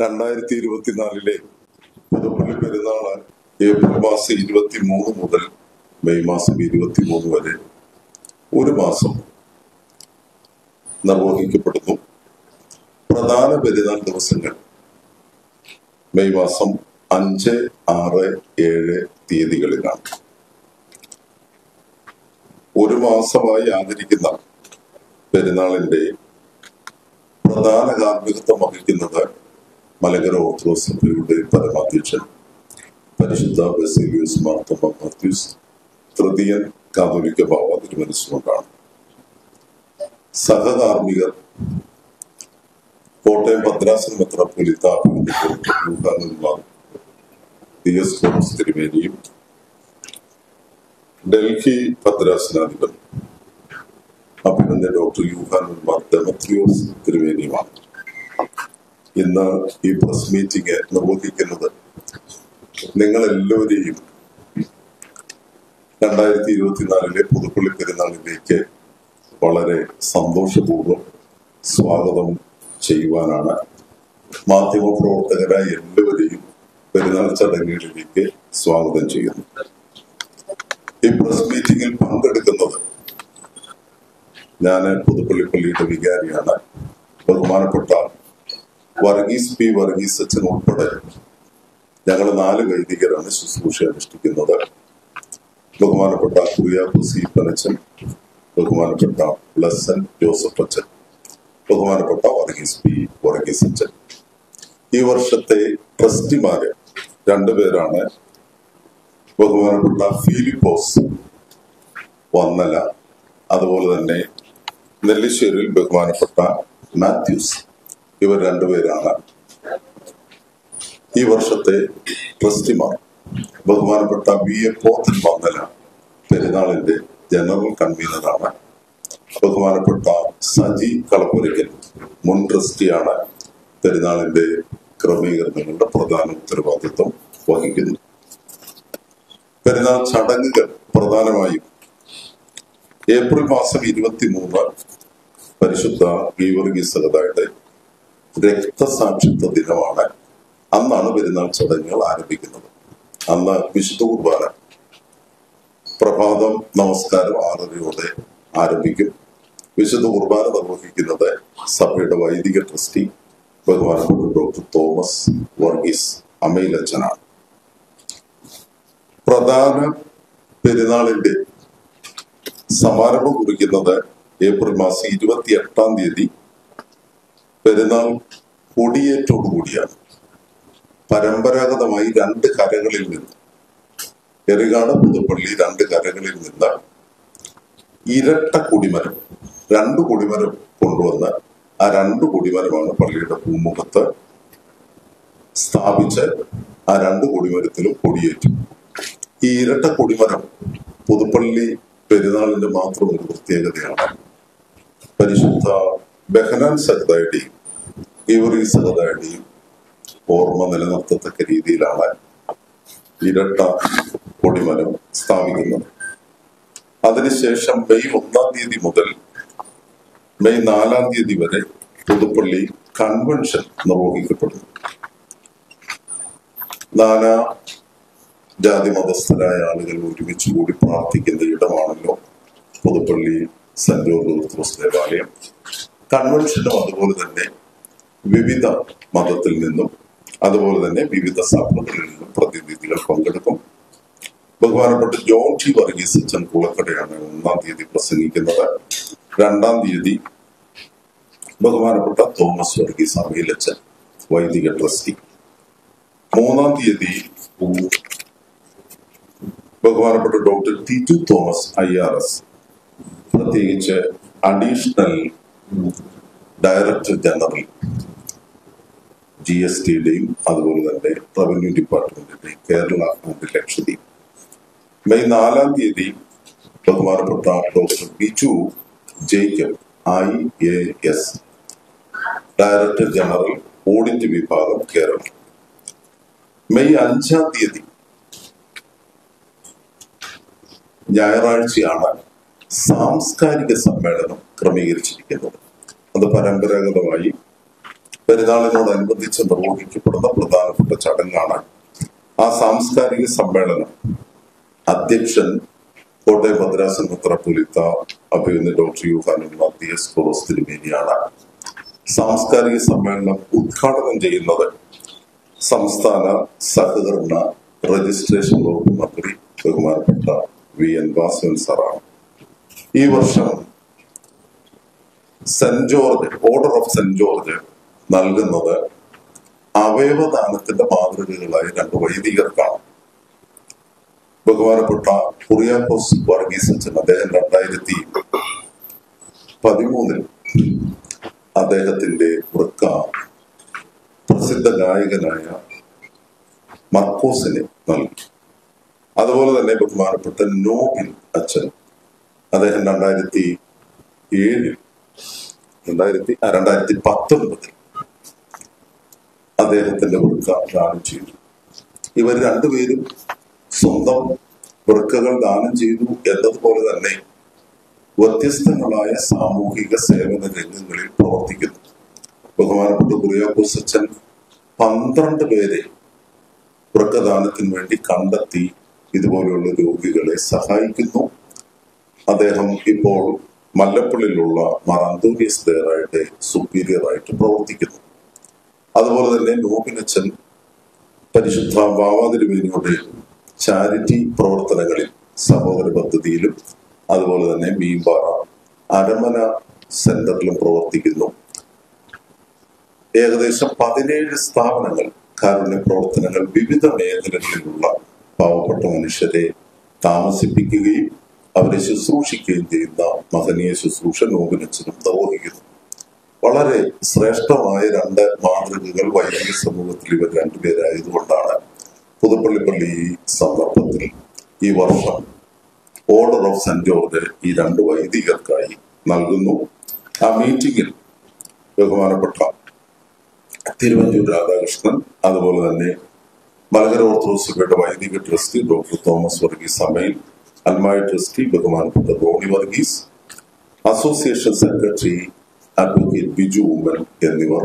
രണ്ടായിരത്തി ഇരുപത്തിനാലിലെ പുതുപ്പള്ളി പെരുന്നാൾ ഏപ്രിൽ മാസം ഇരുപത്തി മൂന്ന് മുതൽ മെയ് മാസം ഇരുപത്തി മൂന്ന് വരെ ഒരു മാസം നിർവഹിക്കപ്പെടുന്നു. പ്രധാന പെരുന്നാൾ ദിവസങ്ങൾ മെയ് മാസം അഞ്ച് ആറ് ഏഴ് തീയതികളിലാണ്. ഒരു മാസമായി ആചരിക്കുന്ന പെരുന്നാളിന്റെ പ്രധാന കാർമ്മികത്വം വഹിക്കുന്നത് മലങ്കര ഓർത്തഡോക്സ് സഭയുടെ പരമാധ്യക്ഷൻ പരിശുദ്ധ ബെസിലിയൂസ് മാർത്തമ്മ മാത്യൂസ് തൃതീയൻ കാതോലിക്ക ബാബ തിരുമനസ്സുകൊണ്ടാണ്. സഹകാർമ്മികർ കോട്ടയം ഭദ്രാസന മെത്രാപ്പൊലിത്ത അഭിമുഖ്യന്മാർ ദിയസ്കോസ് തിരുമേനിയും ഡൽഹി ഭദ്രാസനാധിപൻ അഭിനന്ദ ഡോക്ടർ യൂഹാനുമാർ ഡെമത്രിയോസ് തിരുവേനിയുമാണ് ഇന്ന് ഈ പ്രസ് മീറ്റിംഗ് നിർവഹിക്കുന്നത് നിങ്ങളെല്ലാവരെയും രണ്ടായിരത്തി ഇരുപത്തിനാലിലെ പുതുപ്പള്ളി പെരുന്നാളിലേക്ക് വളരെ സന്തോഷപൂർവം സ്വാഗതം ചെയ്യുവാനാണ് മാധ്യമ പ്രവർത്തകരായ എല്ലാവരെയും പെരുന്നാൾ ചടങ്ങുകളിലേക്ക് സ്വാഗതം ചെയ്യുന്നു. ഈ പ്രസ് മീറ്റിംഗിൽ പങ്കെടുക്കുന്നത് ഞാൻ പുതുപ്പള്ളി പള്ളിയുടെ വികാരിയാണ്. ബഹുമാനപ്പെട്ട വർഗീസ് പി വർഗീസ് അച്ഛൻ ഉൾപ്പെടെ ഞങ്ങൾ നാല് വൈദികരാണ് ശുശ്രൂഷ അനുഷ്ഠിക്കുന്നത്. ബഹുമാനപ്പെട്ട കുര്യാപ്പുസി പനച്ചൻ ബഹുമാനപ്പെട്ട ലസൻ ജോസഫ് അച്ഛൻ ബഹുമാനപ്പെട്ട വർഗീസ് പി വർഗീസ് അച്ഛൻ. ഈ വർഷത്തെ ട്രസ്റ്റിമാര് രണ്ടുപേരാണ് ബഹുമാനപ്പെട്ട ഫിലിപ്പോസ് വന്നല അതുപോലെ തന്നെ നെല്ലിശ്ശേരിയിൽ ബഹുമാനപ്പെട്ട മാത്യൂസ്. ഇവർ രണ്ടുപേരാണ്. ഈ വർഷത്തെ ട്രസ്റ്റിമാർ ബഹുമാനപ്പെട്ട വി എ പോത്തൻ പന്തല പെരുന്നാളിന്റെ ജനറൽ കൺവീനറാണ്. ബഹുമാനപ്പെട്ട സജി കളപ്പുരയ്ക്കൽ മുൻ ട്രസ്റ്റിയാണ് പെരുന്നാളിന്റെ ക്രമീകരണങ്ങളുടെ പ്രധാന ഉത്തരവാദിത്വം വഹിക്കുന്നു പെരുന്നാൾ ചടങ്ങുകൾ പ്രധാനമായും ഏപ്രിൽ മാസം ഇരുപത്തി മൂന്ന് പരിശുദ്ധ ഗീവർഗീസകതയുടെ രക്തസാക്ഷിത്വ ദിനമാണ് അന്നാണ് പെരുന്നാൾ ചടങ്ങുകൾ ആരംഭിക്കുന്നത്. അന്ന് വിശുദ്ധ കുർബാന പ്രഭാതം നമസ്കാരം ആറരയോടെ ആരംഭിക്കും. വിശുദ്ധ കുർബാന നിർവഹിക്കുന്നത് സഭയുടെ വൈദിക ട്രസ്റ്റി ബഹുമാനപ്പെട്ട ഡോക്ടർ തോമസ് വർഗീസ് അമയിലച്ചനാണ്. പ്രധാന പെരുന്നാളിന്റെ സമാരംഭം കുറിക്കുന്നത് ഏപ്രിൽ മാസം ഇരുപത്തി എട്ടാം തീയതി പെരുന്നാൾ കൊടിയേറ്റോടുകൂടിയാണ്. പരമ്പരാഗതമായി രണ്ട് കരകളിൽ നിന്ന് എറികാട് പുതുപ്പള്ളി രണ്ട് കരകളിൽ നിന്ന് ഇരട്ട കൊടിമരം രണ്ട് കൊടിമരം കൊണ്ടുവന്ന് ആ രണ്ട് കൊടിമരമാണ് പള്ളിയുടെ പൂമുഖത്ത് സ്ഥാപിച്ച് ആ രണ്ട് കൊടിമരത്തിലും കൊടിയേറ്റും. ഈ ഇരട്ട കൊടിമരം പുതുപ്പള്ളി പെരുന്നാളിന്റെ മാത്രം ഒരു പ്രത്യേകതയാണ്. പരിശുദ്ധ ബഹനാൻ സഹതായുടെയും ഈ സഹതാടിയും ഓർമ്മ നിലനിർത്തത്തക്ക രീതിയിലാണ് ഇരട്ട കൊടിമരം സ്ഥാപിക്കുന്നത്. അതിനുശേഷം മെയ് ഒന്നാം തീയതി മുതൽ മെയ് നാലാം തീയതി വരെ പുതുപ്പള്ളി കൺവെൻഷൻ നിർവഹിക്കപ്പെടുന്നു. നാനാ ജാതി മതസ്ഥരായ ആളുകൾ ഒരുമിച്ച് കൂടി പ്രാർത്ഥിക്കുന്ന ഇടമാണല്ലോ പുതുപ്പള്ളി സെന്റ് ജോർജ് ദേവാലയം കൺവെൻഷനും അതുപോലെ തന്നെ വിവിധ മതത്തിൽ നിന്നും അതുപോലെ തന്നെ വിവിധ സഭകളിൽ നിന്നും പ്രതിനിധികൾ പങ്കെടുക്കും. ബഹുമാനപ്പെട്ട ജോൺ ടി വർഗീസ് അച്ഛൻ കുളക്കടയാണ് ഒന്നാം തീയതി പ്രസംഗിക്കുന്നത്. രണ്ടാം തീയതി ബഹുമാനപ്പെട്ട തോമസ് വർഗീസ് അമീലച്ചൻ വൈദിക ട്രസ്റ്റി. മൂന്നാം തീയതി ബഹുമാനപ്പെട്ട doctor Tiju Thomas I R S പ്രത്യേകിച്ച് additional director general G S ടിയുടെയും അതുപോലെ തന്നെ റവന്യൂ ഡിപ്പാർട്ട്മെന്റിന്റെയും കേരള ഫണ്ട് ലക്ഷദ്വീപ് മെയ് നാലാം തീയതി ബഹുമാനപ്പെട്ട doctor Biju Jacob I A S director general audit വിഭാഗം കേരളം. മെയ് അഞ്ചാം തീയതി ഞായറാഴ്ചയാണ് സാംസ്കാരിക സമ്മേളനം ക്രമീകരിച്ചിരിക്കുന്നത്. അത് പരമ്പരാഗതമായി പെരുന്നാളിനോടനുബന്ധിച്ച് നിർവഹിക്കപ്പെടുന്ന പ്രധാനപ്പെട്ട ചടങ്ങാണ് ആ സാംസ്കാരിക സമ്മേളനം. അധ്യക്ഷൻ കോട്ടയം മദ്രാസ് പുലിത്ത അഭിനന്ദ ഡോക്ടർ യുഹാനൻ മത്തിയസ് കോറോസ് തിരുമേനിയാണ്. സാംസ്കാരിക സമ്മേളനം ഉദ്ഘാടനം ചെയ്യുന്നത് സംസ്ഥാന സഹകരണ രജിസ്ട്രേഷൻ വകുപ്പ് മന്ത്രി ബഹുമാനപ്പെട്ട വി എൻ വാസവൻ സാറാണ്. ഈ വർഷം Saint George order of Saint George നൽകുന്നത് അവയവദാനത്തിന്റെ മാതൃകകളായി രണ്ട് വൈദികർക്കാണ്. ബഹുമാനപ്പെട്ട കുറിയാക്കോസ് വർഗീസ് അച്ഛൻ അദ്ദേഹം രണ്ടായിരത്തി പതിമൂന്നിൽ അദ്ദേഹത്തിന്റെ വൃക്ക പ്രസിദ്ധ ഗായകനായ മർക്കോസിന് നൽകി. അതുപോലെ തന്നെ ബഹുമാനപ്പെട്ട നോബിൻ അച്ഛൻ അദ്ദേഹം രണ്ടായിരത്തി ഏഴിൽ രണ്ടായിരത്തി രണ്ടായിരത്തി പത്തൊൻപതിൽ അദ്ദേഹത്തിന്റെ വൃക്ക ദാനം ചെയ്തു. ഇവർ രണ്ടുപേരും സ്വന്തം വൃക്കകൾ ദാനം ചെയ്തു എന്നതുപോലെ തന്നെ വ്യത്യസ്തങ്ങളായ സാമൂഹിക സേവന രംഗങ്ങളിൽ പ്രവർത്തിക്കുന്നു. ബഹുമാനപ്പെട്ട കുറിയാക്കൂസ് അച്ഛൻ പന്ത്രണ്ട് പേരെ വൃക്കദാനത്തിന് വേണ്ടി കണ്ടെത്തി ഇതുപോലെയുള്ള രോഗികളെ സഹായിക്കുന്നു. അദ്ദേഹം ഇപ്പോൾ മല്ലപ്പള്ളിയിലുള്ള മാർ അന്തോണിയസ് ദേറായിട്ട് സുപ്പീരിയർ ആയിട്ട് പ്രവർത്തിക്കുന്നു. അതുപോലെ തന്നെ നോബിനച്ചൻ പരിശുദ്ധ വാവാതിരുവേനിയുടെ ചാരിറ്റി പ്രവർത്തനങ്ങളിൽ സഹോദര പദ്ധതിയിലും അതുപോലെ തന്നെ മീൻപാറ അരമന സെന്ററിലും പ്രവർത്തിക്കുന്നു. ഏകദേശം പതിനേഴ് സ്ഥാപനങ്ങൾ കാരുണ്യ പ്രവർത്തനങ്ങൾ വിവിധ മേഖലകളിലുള്ള പാവപ്പെട്ട മനുഷ്യരെ താമസിപ്പിക്കുകയും അവരെ ശുശ്രൂഷിക്കുകയും ചെയ്യുന്ന മഹനീയ ശുശ്രൂഷ നോബിനച്ചനും നിർവഹിക്കുന്നു. വളരെ ശ്രേഷ്ഠമായ രണ്ട് മാതൃകകൾ വൈദിക സമൂഹത്തിൽ ഇവർ രണ്ടുപേരായതുകൊണ്ടാണ് പുതുപ്പള്ളി പള്ളി ഈ സന്ദർഭത്തിൽ ഈ വർഷം ഓർഡർ ഓഫ് സെന്റ് ജോർജ് ഈ രണ്ട് വൈദികർക്കായി നൽകുന്നു. ആ മീറ്റിംഗിൽ ബഹുമാനപ്പെട്ട തിരുവഞ്ചൂർ രാധാകൃഷ്ണൻ അതുപോലെ തന്നെ മലകര ഓർത്തഡോക്സ് സഭയുടെ വൈദിക ട്രസ്റ്റി ഡോക്ടർ തോമസ് വർഗീസ് അമയിൽ അൽമായ ട്രസ്റ്റി ബഹുമാനപ്പെട്ട Roni Varghese association secretary advocate Biju Oommen എന്നിവർ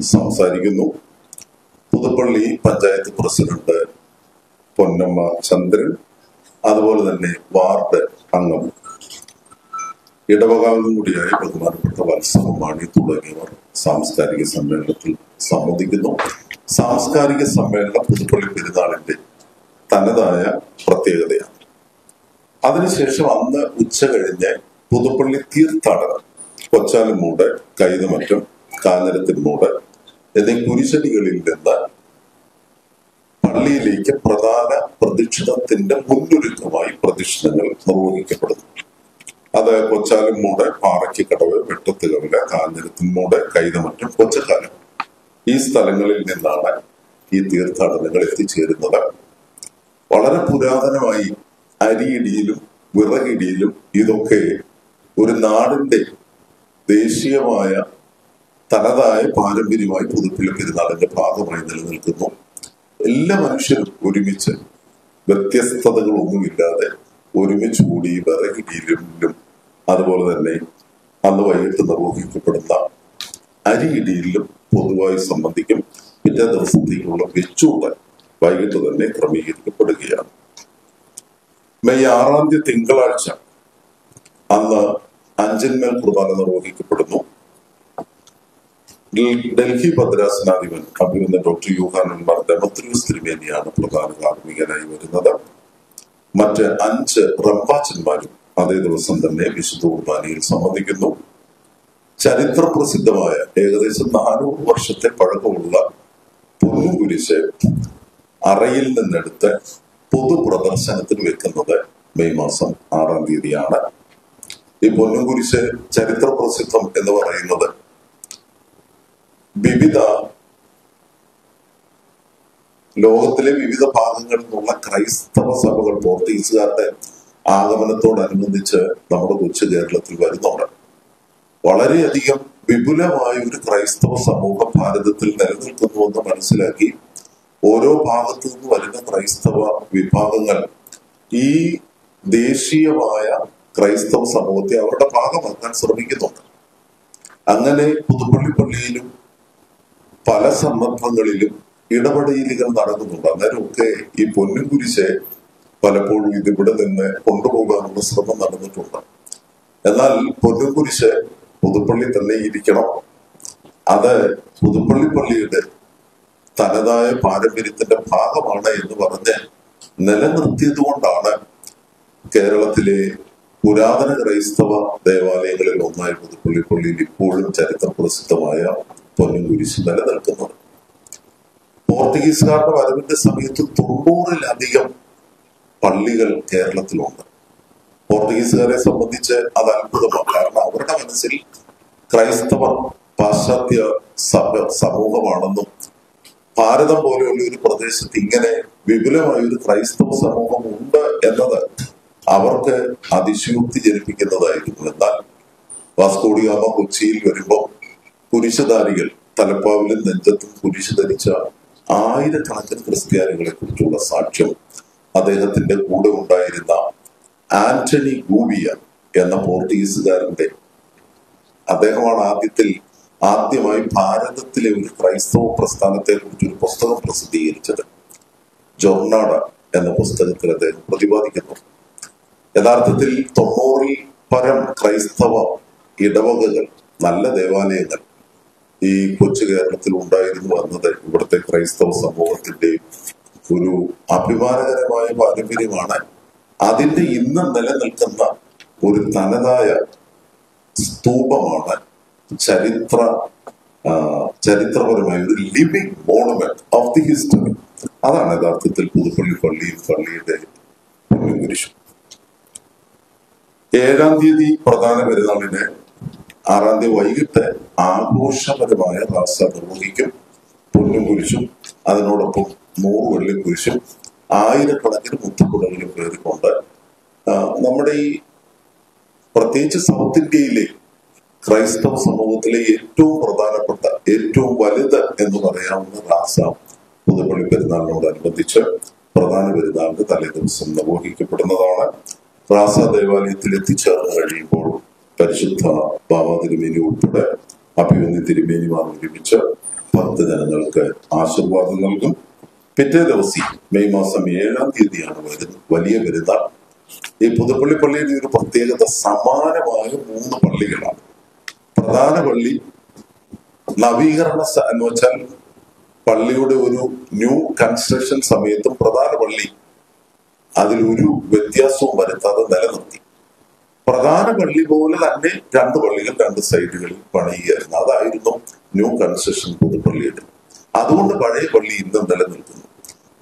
സംസാരിക്കുന്നു. പുതുപ്പള്ളി പഞ്ചായത്ത് പ്രസിഡന്റ് പൊന്നമ്മ ചന്ദ്രൻ അതുപോലെ തന്നെ വാർഡ് അംഗം ഇടവകാലം കൂടിയായ ബഹുമാനപ്പെട്ട വത്സവമാണി തുടങ്ങിയവർ സാംസ്കാരിക സമ്മേളനത്തിൽ സംബന്ധിക്കുന്നു. സാംസ്കാരിക സമ്മേളനം പുതുപ്പള്ളി പെരുന്നാളിന്റെ തനതായ പ്രത്യേകതയാണ്. അതിനുശേഷം അന്ന് ഉച്ച കഴിഞ്ഞ് പുതുപ്പള്ളി തീർത്ഥാടനം കൊച്ചാലുമൂട് കൈതമറ്റം കാഞ്ഞരത്തിൻമൂട് എന്നീ കുരിശടികളിൽ നിന്ന് പള്ളിയിലേക്ക് പ്രധാന പ്രദക്ഷിണത്തിന്റെ മുന്നൊരുക്കമായി പ്രദക്ഷിണങ്ങൾ നിർവഹിക്കപ്പെടുന്നു. അത് കൊച്ചാലുമൂട് പാറയ്ക്കക്കടവ് വെട്ടത്തുകവില കാഞ്ഞിരത്തിൻമൂട് കൈതമറ്റം കൊച്ചക്കാലം ഈ സ്ഥലങ്ങളിൽ നിന്നാണ് ഈ തീർത്ഥാടനങ്ങൾ എത്തിച്ചേരുന്നത്. വളരെ പുരാതനമായി അരിയിടിയിലും വിറകിടിയിലും ഇതൊക്കെ ഒരു നാടിന്റെ ദേശീയമായ തനതായ പാരമ്പര്യമായി പുതുപ്പിലെ പെരുന്നാളിന്റെ ഭാഗമായി നിലനിൽക്കുന്നു. എല്ലാ മനുഷ്യരും ഒരുമിച്ച് വ്യത്യസ്തതകളൊന്നുമില്ലാതെ ഒരുമിച്ച് കൂടി വിറകിടിയിലും അതുപോലെ തന്നെ അന്ന് വൈകിട്ട് നിർവഹിക്കപ്പെടുന്ന അരിയിടിയിലും പൊതുവായി സംബന്ധിക്കും പിറ്റേ ദിവസത്തേക്കുള്ള വെച്ചൂട്ടൽ വൈകിട്ട് തന്നെ ക്രമീകരിക്കപ്പെടുകയാണ്. മെയ് ആറാം തീയതി തിങ്കളാഴ്ച അന്ന് അഞ്ചന്മേൽ കുർബാന നിർവഹിക്കപ്പെടുന്നു. ഡൽ- ഡൽഹി ഭദ്രാസനാധിപൻ അഭിമന്യ ഡോക്ടർ യൂഹാനന്മാർ ഡെമത്രിയൂസ് തിരുമേനിയാണ് പ്രധാന കാർമ്മികനായി വരുന്നത്. മറ്റ് അഞ്ച് റംബാച്ചന്മാരും അതേ ദിവസം തന്നെ വിശുദ്ധ കുർബാനയിൽ സംബന്ധിക്കുന്നു. ചരിത്ര പ്രസിദ്ധമായ ഏകദേശം നാനൂറ് വർഷത്തെ പഴക്കമുള്ള പൊന്നുകുരിശ് അറയിൽ നിന്നെടുത്ത് പൊതു പ്രദർശനത്തിന് വെക്കുന്നത് മെയ് മാസം ആറാം തീയതിയാണ്. ഈ പൊന്നുംകുരിശ് ചരിത്ര പ്രസിദ്ധം എന്ന് പറയുന്നത്. വിവിധ ലോകത്തിലെ വിവിധ ഭാഗങ്ങളിൽ നിന്നുള്ള ക്രൈസ്തവ സഭകൾ പോർത്തുഗീസുകാരുടെ ആഗമനത്തോടനുബന്ധിച്ച് നമ്മുടെ കൊച്ചു കേരളത്തിൽ വരുന്നുണ്ട്. വളരെയധികം വിപുലമായ ഒരു ക്രൈസ്തവ സമൂഹം ഭാരതത്തിൽ നിലനിൽക്കുന്നുവെന്ന് മനസ്സിലാക്കി ഓരോ ഭാഗത്തു നിന്ന് വരുന്ന ക്രൈസ്തവ വിഭാഗങ്ങൾ ഈ ദേശീയമായ ക്രൈസ്തവ സമൂഹത്തെ അവരുടെ ഭാഗമാക്കാൻ ശ്രമിക്കുന്നുണ്ട് അങ്ങനെ പുതുപ്പള്ളി പള്ളിയിലും പല സന്ദർഭങ്ങളിലും ഇടപെടലുകൾ നടക്കുന്നുണ്ട്. അന്നേരമൊക്കെ ഈ പൊന്നും കുരിശെ പലപ്പോഴും ഇതിവിടെ നിന്ന് കൊണ്ടുപോകാനുള്ള ശ്രമം നടന്നിട്ടുണ്ട്. എന്നാൽ പൊന്നും കുരിശ് പുതുപ്പള്ളി തന്നെ ഇരിക്കണം. അത് പുതുപ്പള്ളി പള്ളിയുടെ തനതായ പാരമ്പര്യത്തിന്റെ ഭാഗമാണ് എന്ന് പറഞ്ഞ് നിലനിർത്തിയത് കൊണ്ടാണ് കേരളത്തിലെ പുരാതന ക്രൈസ്തവ ദേവാലയങ്ങളിൽ ഒന്നായ പുതുപ്പള്ളി പള്ളിയിൽ ഇപ്പോഴും ചരിത്ര പ്രസിദ്ധമായ പൊന്നും കുരിശ് നിലനിൽക്കുന്നത്. പോർച്ചുഗീസുകാരുടെ വരവിന്റെ സമയത്ത് തൊണ്ണൂറിലധികം പള്ളികൾ കേരളത്തിലുണ്ട്. പോർച്ചുഗീസുകാരെ സംബന്ധിച്ച് അത് അത്ഭുതമാണ്. കാരണം അവരുടെ മനസ്സിൽ ക്രൈസ്തവർ പാശ്ചാത്യ സഭ സമൂഹമാണെന്നും ഭാരതം പോലെയുള്ള ഒരു പ്രദേശത്ത് ഇങ്ങനെ വിപുലമായ ഒരു ക്രൈസ്തവ സമൂഹം ഉണ്ട് എന്നത് അവർക്ക് അതിശയോക്തി ജനിപ്പിക്കുന്നതായിരുന്നു എന്നാൽ വാസ്കോഡിഗാമ കൊച്ചിയിൽ വരുമ്പോൾ കുരിശുധാരികൾ തലപ്പാവിലും നെഞ്ചത്തും കുരിശ് ധരിച്ച ആയിരക്കണക്കിന് ക്രിസ്ത്യാനികളെ കുറിച്ചുള്ള സാക്ഷ്യം അദ്ദേഹത്തിന്റെ കൂടെ ഉണ്ടായിരുന്ന ആന്റണി ഗൂബിയ എന്ന പോർട്ടുഗീസുകാരന്റെ അദ്ദേഹമാണ് ആദ്യത്തിൽ ആദ്യമായി ഭാരതത്തിലെ ഒരു ക്രൈസ്തവ പ്രസ്ഥാനത്തെ കുറിച്ച് ഒരു പുസ്തകം പ്രസിദ്ധീകരിച്ചത്. ജോർണാഡ എന്ന പുസ്തകത്തിൽ അദ്ദേഹം പ്രതിപാദിക്കുന്നു. യഥാർത്ഥത്തിൽ തൊണ്ണൂറിൽ പരം ക്രൈസ്തവ ഇടവകകൾ നല്ല ദേവാലയങ്ങൾ ഈ കൊച്ചു കേരളത്തിൽ ഉണ്ടായിരുന്നു എന്നത് ഇവിടുത്തെ ക്രൈസ്തവ സമൂഹത്തിന്റെ ഒരു അഭിമാനകരമായ പാരമ്പര്യമാണ്. അതിന്റെ ഇന്ന് നിലനിൽക്കുന്ന ഒരു തനതായ സ്തൂപമാണ് ചരിത്ര ചരിത്രപരമായ ഒരു living monument of the history. അതാണ് യഥാർത്ഥത്തിൽ പുതുപ്പള്ളി പള്ളിയും പള്ളിയുടെ കുരിശും ഏഴാം തീയതി പ്രധാന പെരുന്നാളിന് ആറാം തീയതി വൈകിട്ട് ആഘോഷപരമായ റാസ നിർവഹിക്കും. പൊന്നും കുരിശും അതിനോടൊപ്പം നൂറ് വെള്ളി കുരിശും ആയിരക്കണക്കിന് മുത്തുകുടകളും കയറിക്കൊണ്ട് നമ്മുടെ ഈ പ്രത്യേകിച്ച് സൗത്ത് ഇന്ത്യയിലെ ക്രൈസ്തവ സമൂഹത്തിലെ ഏറ്റവും പ്രധാനപ്പെട്ട ഏറ്റവും വലുത് എന്ന് പറയാവുന്ന റാസ പുതുപ്പള്ളി പെരുന്നാളിനോടനുബന്ധിച്ച് പ്രധാന പെരുന്നാളിന്റെ തലേ ദിവസം നിർവഹിക്കപ്പെടുന്നതാണ്. റാസ ദേവാലയത്തിൽ എത്തിച്ചേർന്ന് കഴിയുമ്പോൾ പരിശുദ്ധ ബാബാ തിരുമേനി ഉൾപ്പെടെ അഭിമന്യ തിരുമേനിമാർ ഭക്ത ജനങ്ങൾക്ക് ആശീർവാദം നൽകും. പിറ്റേ ദിവസം മെയ് മാസം ഏഴാം തീയതിയാണ് വരുന്നത് വലിയ പെരുന്നാൾ ഈ പുതുപ്പള്ളി പള്ളിയുടെ ഒരു പ്രത്യേകത സമാനമായ മൂന്ന് പള്ളികളാണ്. പ്രധാന പള്ളി നവീകരണ എന്ന് വെച്ചാൽ പള്ളിയുടെ ഒരു ന്യൂ കൺസ്ട്രക്ഷൻ സമയത്തും പ്രധാന പള്ളി അതിലൊരു വ്യത്യാസവും വരുത്താതെ നിലനിർത്തി. പ്രധാന പള്ളി പോലെ തന്നെ രണ്ട് പള്ളികൾ രണ്ട് സൈഡുകളിൽ പണിയുകയായിരുന്നു. അതായിരുന്നു ന്യൂ കൺസ്ട്രക്ഷൻ പുതുപ്പള്ളിയുടെ അതുകൊണ്ട് പഴയ പള്ളി ഇന്നും നിലനിൽക്കുന്നു.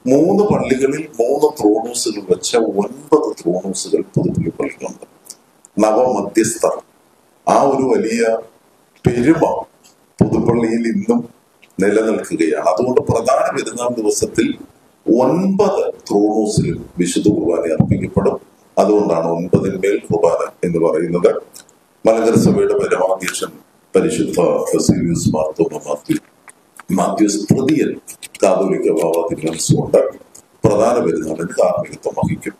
മൂന്ന് പള്ളികളിൽ മൂന്ന് ത്രോണൂസുകൾ വെച്ച ഒൻപത് ത്രോണൂസുകൾ പുതുപ്പള്ളി പള്ളിക്കുണ്ട്. നവമധ്യസ്ഥർ. ആ ഒരു വലിയ പെരുമ പുതുപ്പള്ളിയിൽ ഇന്നും നിലനിൽക്കുകയാണ്. അതുകൊണ്ട് പ്രധാന പെരുന്നാൾ ദിവസത്തിൽ ഒൻപത് ത്രോണൂസിലും വിശുദ്ധ കുർബാന അർപ്പിക്കപ്പെടും. അതുകൊണ്ടാണ് ഒൻപതിന്മേൽ കുർബാന എന്ന് പറയുന്നത്. മലങ്കര സഭയുടെ പരമാധ്യക്ഷൻ പരിശുദ്ധ ബസീലിയസ് മാർത്തോമ മാത്യു മാത്യൂസ് തൃതീയൻ കാതോലിക്ക ഭാവത്തിൽ മനസ്സുകൊണ്ട് പ്രധാന പെരുന്നാളിന് കാർമ്മികത്വം വഹിക്കും.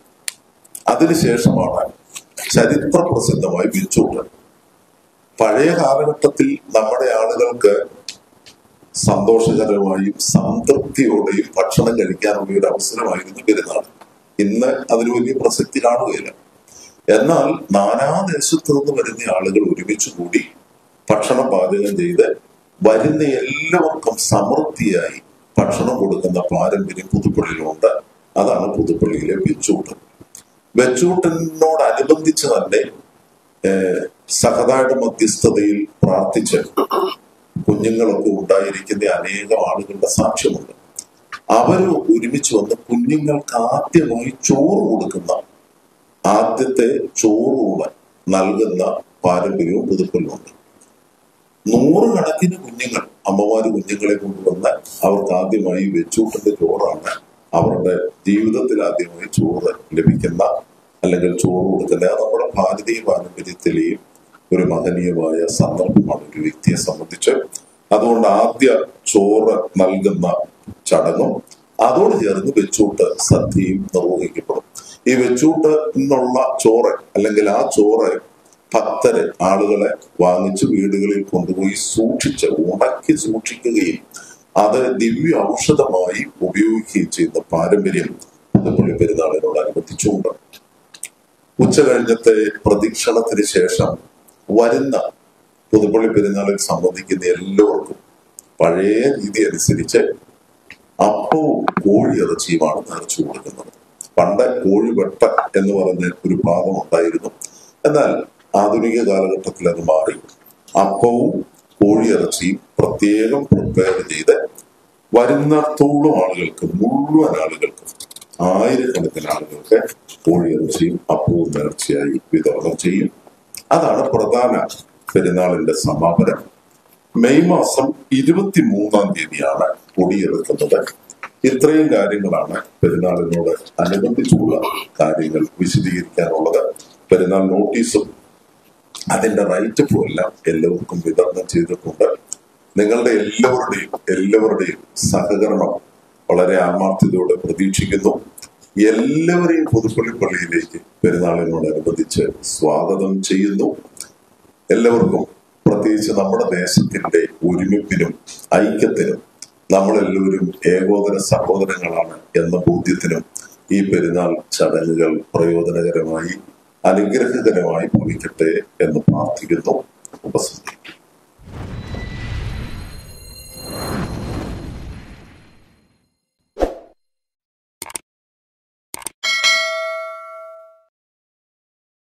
അതിനുശേഷമാണ് ചരിത്ര പ്രസിദ്ധമായ ബിച്ചൂട്ട് പഴയ കാലഘട്ടത്തിൽ നമ്മുടെ ആളുകൾക്ക് സന്തോഷകരമായും സംതൃപ്തിയോടെയും ഭക്ഷണം കഴിക്കാനുള്ള ഒരു അവസരമായിരുന്നു പെരുന്നാൾ. ഇന്ന് അതിന് വലിയ പ്രസക്തി കാണുകയില്ല. എന്നാൽ നാനാദേശത്തു നിന്ന് വരുന്ന ആളുകൾ ഒരുമിച്ച് കൂടി ഭക്ഷണം പാചകം ചെയ്ത് വരുന്ന എല്ലാവർക്കും സമൃദ്ധിയായി ഭക്ഷണം കൊടുക്കുന്ന പാരമ്പര്യം പുതുപ്പള്ളിയിലുണ്ട്. അതാണ് പുതുപ്പള്ളിയിലെ വെച്ചൂട്ട് വെച്ചൂട്ടിനോടനുബന്ധിച്ച് തന്നെ സഹതായുടെ മധ്യസ്ഥതയിൽ പ്രാർത്ഥിച്ച് കുഞ്ഞുങ്ങളൊക്കെ ഉണ്ടായിരിക്കുന്ന അനേകം ആളുകളുടെ സാക്ഷ്യമുണ്ട്. അവർ ഒരുമിച്ച് വന്ന് കുഞ്ഞുങ്ങൾക്ക് ആദ്യമായി ചോറ് കൊടുക്കുന്ന ആദ്യത്തെ ചോറൂണ് നൽകുന്ന പാരമ്പര്യവും പുതുക്കലുമുണ്ട്. നൂറുകണക്കിന് കുഞ്ഞുങ്ങൾ അമ്മമാര് കുഞ്ഞുങ്ങളെ കൊണ്ടുവന്ന് അവർക്ക് ആദ്യമായി വെച്ചൂട്ടിന്റെ ചോറാണ് അവരുടെ ജീവിതത്തിൽ ആദ്യമായി ചോറ് ലഭിക്കുന്ന അല്ലെങ്കിൽ ചോറ് കൊടുക്കുന്ന നമ്മുടെ ഭാരതീയ പാരമ്പര്യത്തിലെയും ഒരു മഹനീയമായ സന്ദർഭമാണ് ഒരു വ്യക്തിയെ സംബന്ധിച്ച്. അതുകൊണ്ട് ആദ്യ ചോറ് നൽകുന്ന ചടങ്ങും അതോട് ചേർന്ന് വെച്ചൂട്ട് സദ്യയും നിർവഹിക്കപ്പെടും. ഈ വെച്ചൂട്ട് എന്നുള്ള ചോറ് അല്ലെങ്കിൽ ആ ചോറ് ഭക്തര് ആളുകളെ വാങ്ങിച്ച് വീടുകളിൽ കൊണ്ടുപോയി സൂക്ഷിച്ച് ഉണക്കി സൂക്ഷിക്കുകയും അത് ദിവ്യ ഔഷധമായി ഉപയോഗിക്കുകയും ചെയ്യുന്ന പാരമ്പര്യം പുതുപ്പള്ളി പെരുന്നാളിനോടനുബന്ധിച്ചുണ്ട് ഉച്ച കഴിഞ്ഞത്തെ പ്രദീക്ഷണത്തിന് ശേഷം വരുന്ന പുതുപ്പള്ളി പെരുന്നാളിൽ സംബന്ധിക്കുന്ന എല്ലാവർക്കും പഴയ രീതി അനുസരിച്ച് അപ്പവും കോഴി ഇറച്ചിയുമാണ് നിറച്ചു കൊടുക്കുന്നത്. പണ്ട് കോഴിവെട്ട എന്ന് പറഞ്ഞ ഒരു ഭാഗം ഉണ്ടായിരുന്നു. എന്നാൽ ആധുനിക കാലഘട്ടത്തിൽ അത് മാറി. അപ്പവും കോഴി ഇറച്ചിയും പ്രത്യേകം പ്രിപ്പയർ ചെയ്ത് വരുന്നിടത്തോളം ആളുകൾക്ക് മുഴുവൻ ആളുകൾക്ക് ആയിരക്കണക്കിന് ആളുകൾക്ക് കോഴി ഇറച്ചിയും അപ്പവും നേർച്ചയായി വിതരണം ചെയ്യും. അതാണ് പ്രധാന പെരുന്നാളിന്റെ സമാപനം. മെയ് മാസം ഇരുപത്തി മൂന്നാം തീയതിയാണ് കൊടിയിറക്കുന്നത് ഇത്രയും കാര്യങ്ങളാണ് പെരുന്നാളിനോട് അനുബന്ധിച്ചുള്ള കാര്യങ്ങൾ വിശദീകരിക്കാനുള്ളത്. പെരുന്നാൾ നോട്ടീസും അതിന്റെ റൈറ്റപ്പും എല്ലാം എല്ലാവർക്കും വിതരണം ചെയ്തിട്ടുണ്ട്. നിങ്ങളുടെ എല്ലാവരുടെയും എല്ലാവരുടെയും സഹകരണം വളരെ ആത്മാർത്ഥതയോടെ പ്രതീക്ഷിക്കുന്നു. എല്ലാവരെയും പുതുപ്പള്ളി പള്ളിയിലേക്ക് പെരുന്നാളിനോടനുബന്ധിച്ച് സ്വാഗതം ചെയ്യുന്നു. എല്ലാവർക്കും പ്രത്യേകിച്ച് നമ്മുടെ ദേശത്തിന്റെ ഒരുമിപ്പിനും ഐക്യത്തിനും നമ്മളെല്ലാവരും ഏകോദര സഹോദരങ്ങളാണ് എന്ന ബോധ്യത്തിനും ഈ പെരുന്നാൾ ചടങ്ങുകൾ പ്രയോജനകരമായി അനുഗ്രഹകരമായി ഭവിക്കട്ടെ എന്ന് പ്രാർത്ഥിക്കുന്നു. ഉപസംഹരിക്കുന്നു